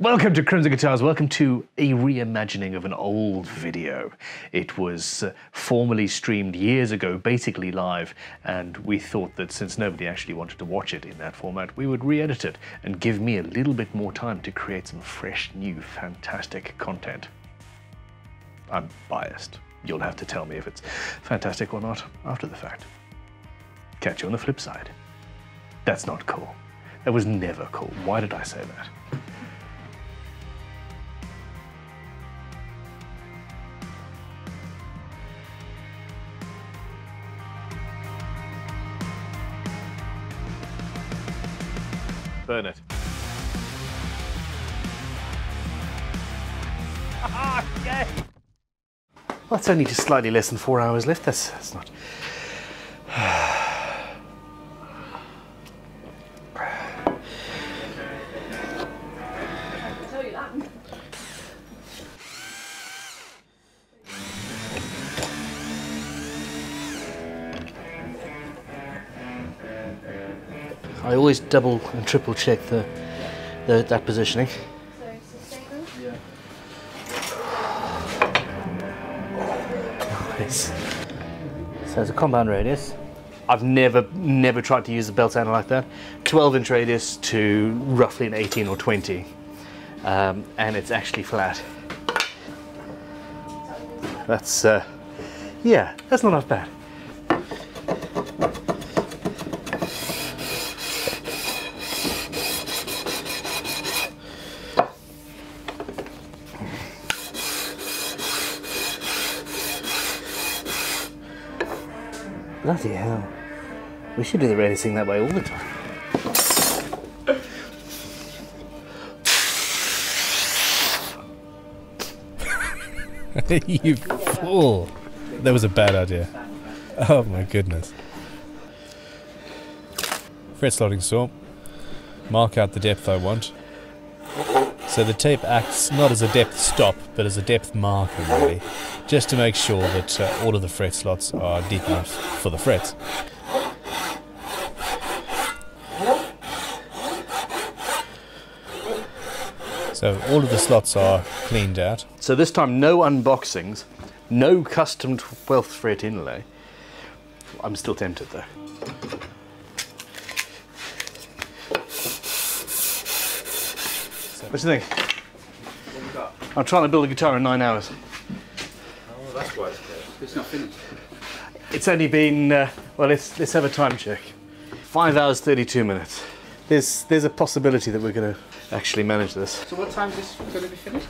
Welcome to Crimson Guitars. Welcome to a reimagining of an old video. It was uh, formerly streamed years ago, basically live, and we thought that since nobody actually wanted to watch it in that format, we would re edit it and give me a little bit more time to create some fresh, new, fantastic content. I'm biased. You'll have to tell me if it's fantastic or not after the fact. Catch you on the flip side. That's not cool. That was never cool. Why did I say that? Burn it. Ah, yay! Well, only just slightly less than four hours left. That's, that's not. I always double and triple check the, the that positioning. So. It's a compound radius. I've never never tried to use the belt sander like that. 12 inch radius to roughly an 18 or 20, um, and it's actually flat. That's uh, yeah, that's not half bad. Bloody hell. We should do the racing that way all the time. you fool. That was a bad idea. Oh my goodness. Fret slotting saw. Mark out the depth I want. So the tape acts not as a depth stop, but as a depth marker really, just to make sure that uh, all of the fret slots are deep enough for the frets. So all of the slots are cleaned out. So this time, no unboxings, no custom 12th fret inlay. I'm still tempted though. What do you think? I'm trying to build a guitar in nine hours. Oh, that's why it's closed. It's not finished. It's only been uh, well. Let's let's have a time check. Five hours thirty-two minutes. There's there's a possibility that we're going to actually manage this. So what time is this going to be finished?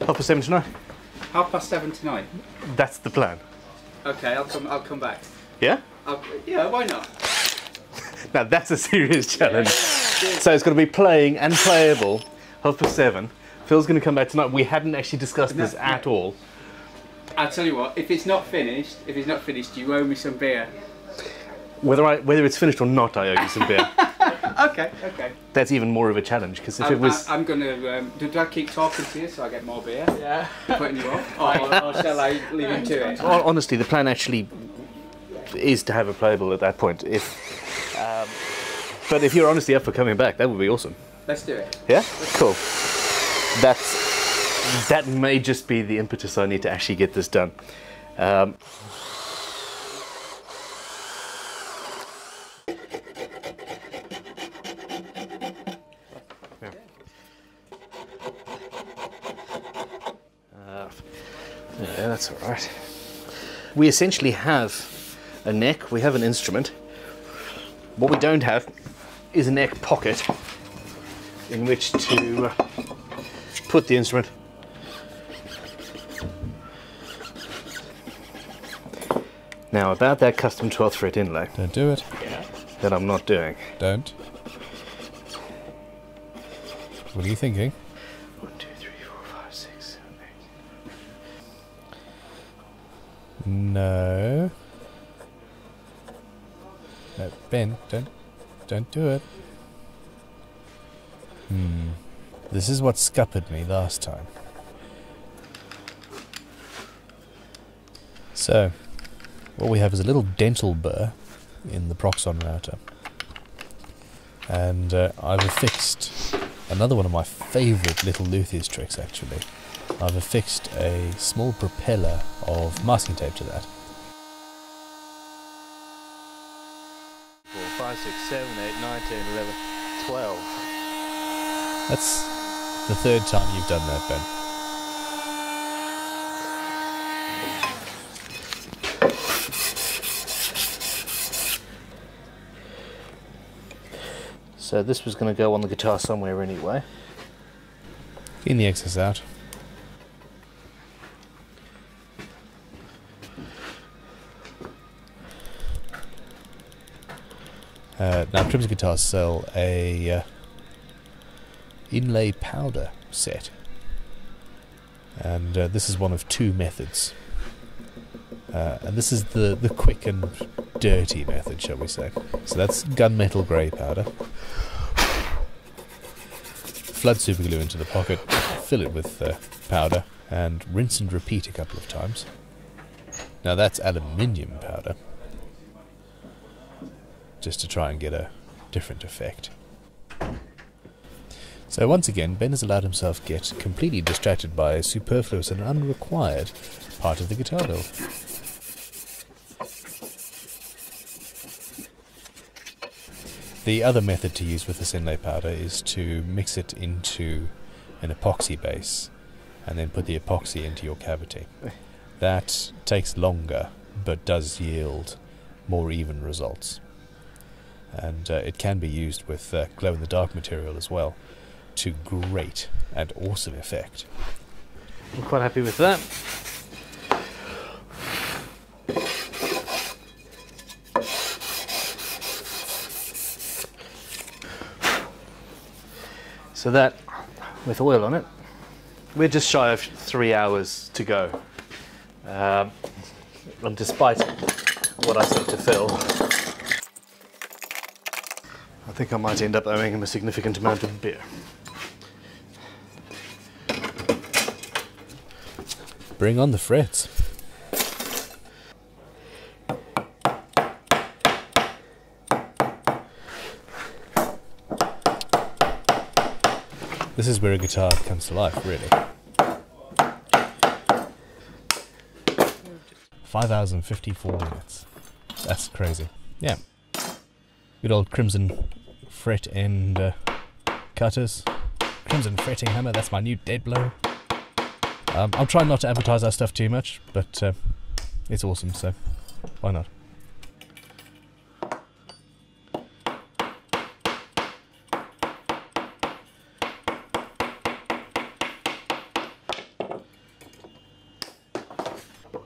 Half past seven tonight. Half past seven tonight. That's the plan. Okay, I'll come. I'll come back. Yeah. I'll, yeah, why not? Now that's a serious challenge. So it's going to be playing and playable. Half past seven. Phil's going to come back tonight. We hadn't actually discussed this No, at no. all. I'll tell you what. If it's not finished, if it's not finished, you owe me some beer. Whether I whether it's finished or not, I owe you some beer. Okay, okay. That's even more of a challenge because if I'm, it was I, am gonna. Um, do, do I keep talking to you so I get more beer? Yeah. Putting you off, or, or shall I leave you to it? Hon- honestly, the plan actually is to have a playable at that point. If, um, but if you're honestly up for coming back, that would be awesome. Let's do it. Yeah, cool. That's that may just be the impetus I need to actually get this done. Um, yeah. Uh, that's all right. We essentially have a neck. We have an instrument. What we don't have is a neck pocket in which to put the instrument. Now about that custom 12th fret inlay Don't do it. Yeah. That I'm not doing. Don't. What are you thinking? One, two, three, four, five, six, seven, eight. No. No, Ben, don't, don't do it. Hmm. This is what scuppered me last time. So, what we have is a little dental burr in the Proxxon router. And uh, I've affixed another one of my favourite little Luthier's tricks actually. I've affixed a small propeller of masking tape to that. Four, five, six, seven, eight, nine, ten, eleven, twelve. That's the third time you've done that, Ben. So this was going to go on the guitar somewhere anyway. Clean the excess out. Uh, now, Crimson Guitars sell a uh, inlay powder set, and uh, this is one of two methods. Uh, and this is the the quick and dirty method, shall we say? So that's gunmetal grey powder. Flood superglue into the pocket, fill it with uh, powder, and rinse and repeat a couple of times. Now that's aluminium powder just to try and get a different effect. So once again, Ben has allowed himself get completely distracted by a superfluous and unrequired part of the guitar build. The other method to use with this inlay powder is to mix it into an epoxy base and then put the epoxy into your cavity. That takes longer but does yield more even results and uh, it can be used with uh, glow in the dark material as well to great and awesome effect. I'm quite happy with that. So that, with oil on it, we're just shy of three hours to go. Um, and despite what I said to Phil, I think I might end up owing him a significant amount of beer. Bring on the frets. This is where a guitar comes to life, really. Five hours and 54 minutes. That's crazy. Yeah. Good old Crimson fret and uh, cutters. Crimson fretting hammer, that's my new dead blow. Um, I'm trying not to advertise our stuff too much, but uh, it's awesome, so why not?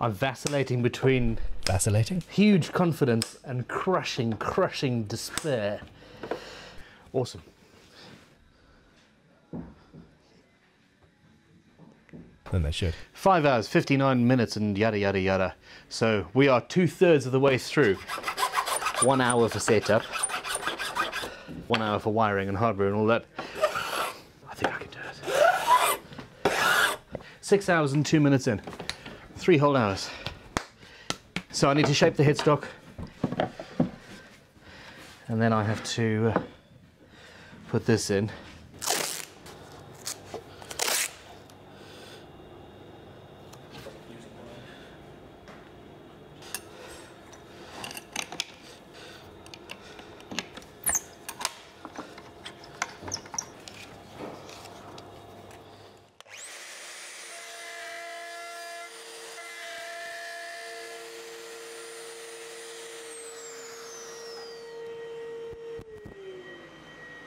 I'm vacillating between Vacillating? huge confidence and crushing, crushing despair. Awesome. Then they should. Five hours, 59 minutes, and yada yada yada. So we are two thirds of the way through. One hour for setup, one hour for wiring and hardware and all that. I think I can do it. Six hours and two minutes in. Three whole hours. So I need to shape the headstock. And then I have to uh, put this in.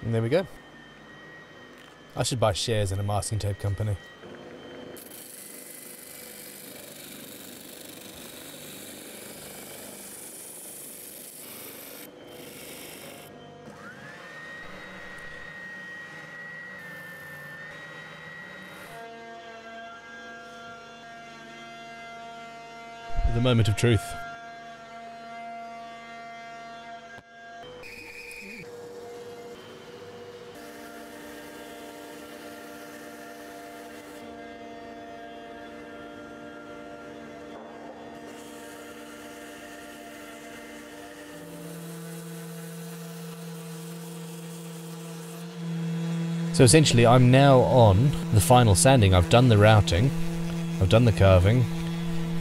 And there we go. I should buy shares in a masking tape company. The moment of truth. So essentially, I'm now on the final sanding. I've done the routing, I've done the carving.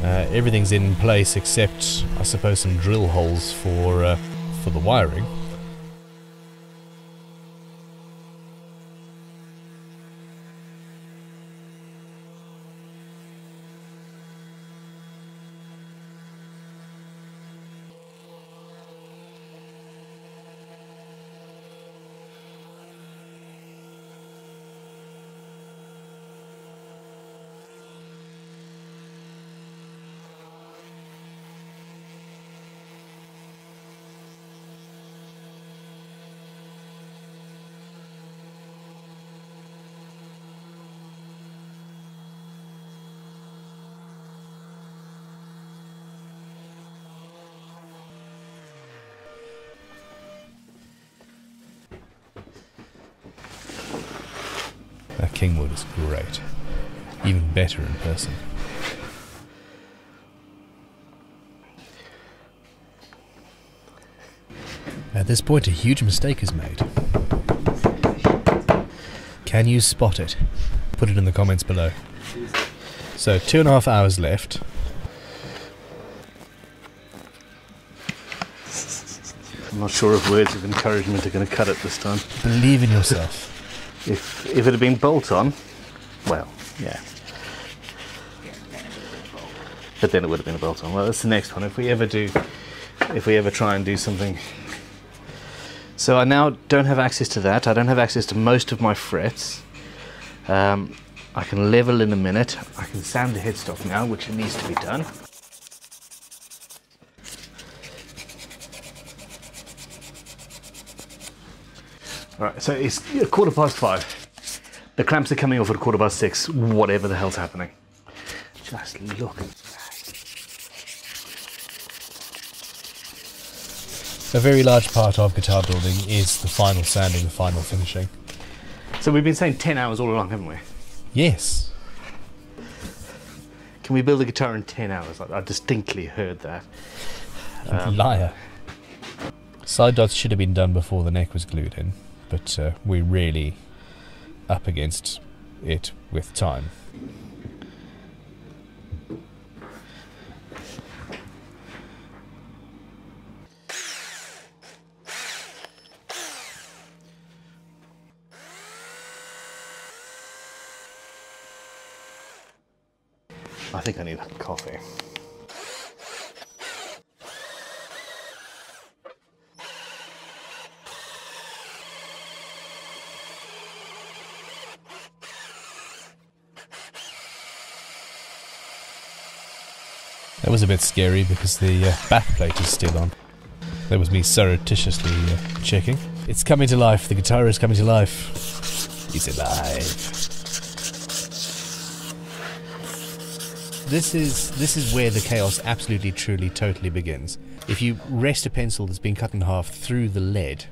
Uh, everything's in place except, I suppose, some drill holes for uh, for the wiring. Kingwood is great. Even better in person. At this point, a huge mistake is made. Can you spot it? Put it in the comments below. So, two and a half hours left. I'm not sure if words of encouragement are going to cut it this time. Believe in yourself. If if it had been bolt on, well, yeah. But then it would have been a bolt on. Well, that's the next one. If we ever do, if we ever try and do something. So I now don't have access to that. I don't have access to most of my frets. Um, I can level in a minute. I can sand the headstock now, which it needs to be done. Right, so it's a quarter past five. The clamps are coming off at a quarter past six, whatever the hell's happening. Just look at that. A very large part of guitar building is the final sanding, the final finishing. So we've been saying 10 hours all along, haven't we? Yes. Can we build a guitar in 10 hours? I I distinctly heard that. Um, Liar. Side dots should have been done before the neck was glued in, but uh, we're really up against it with time. I think I need a coffee. That was a bit scary because the uh, back plate is still on. That was me surreptitiously uh, checking. It's coming to life. The guitar is coming to life. He's alive. This is this is where the chaos absolutely, truly, totally begins. If you rest a pencil that's been cut in half through the lead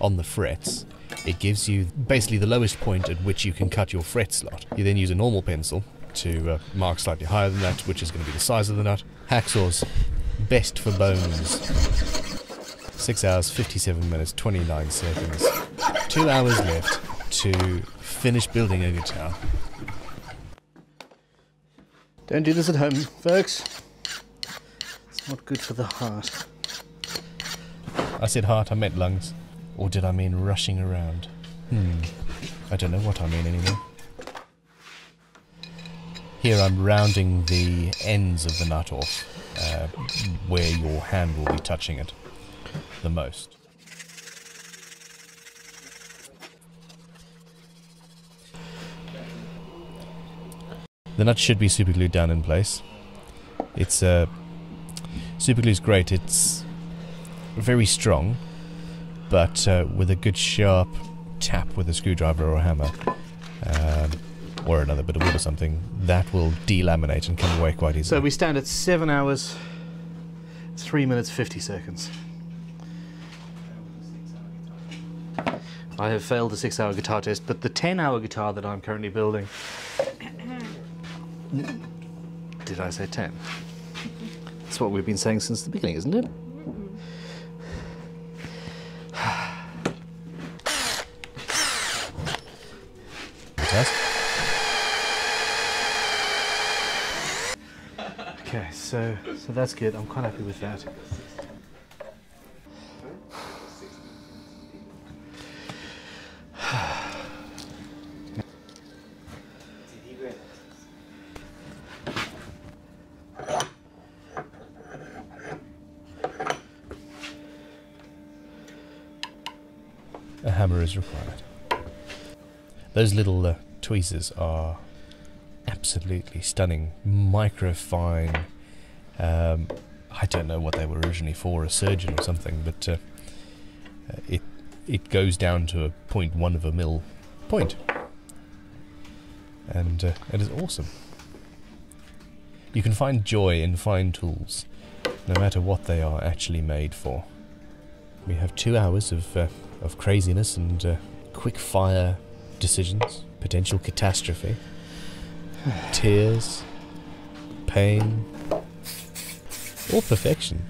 on the frets, it gives you basically the lowest point at which you can cut your fret slot. You then use a normal pencil to uh, mark slightly higher than that, which is going to be the size of the nut. Hacksaws, best for bones. 6 hours, 57 minutes, 29 seconds. 2 hours left to finish building a guitar. Don't do this at home, folks. It's not good for the heart. I said heart, I meant lungs. Or did I mean rushing around? Hmm. I don't know what I mean anymore. Here I'm rounding the ends of the nut off, uh, where your hand will be touching it the most. The nut should be super glued down in place. It's uh, super is great. It's very strong, but uh, with a good sharp tap with a screwdriver or a hammer, um, or another bit of wood or something, that will delaminate and come away quite easily. So we stand at 7 hours, 3 minutes 50 seconds. I have failed the 6 hour guitar test, but the 10 hour guitar that I'm currently building. Did I say 10? That's what we've been saying since the beginning, isn't it? podcast. Okay, so so that's good. I'm quite happy with that. A hammer is required. Those little uh, tweezers are absolutely stunning, microfine. Um, I don't know what they were originally for, a surgeon or something, but uh, uh, it it goes down to a point one of a mil point, and uh, it is awesome. You can find joy in fine tools, no matter what they are actually made for. We have two hours of uh, of craziness and uh, quick fire decisions, potential catastrophe, tears, pain, or perfection.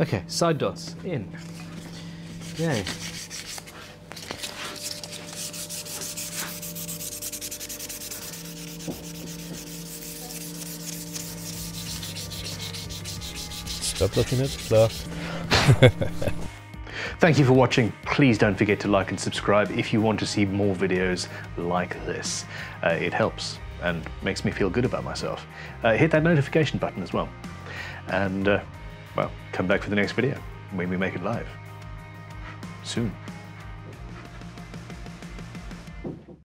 Okay, side dots in. Yay. Thank you for watching. Please don't forget to like and subscribe if you want to see more videos like this. Uh, it helps and makes me feel good about myself. Uh, hit that notification button as well. And, uh, well, come back for the next video when we make it live. Soon.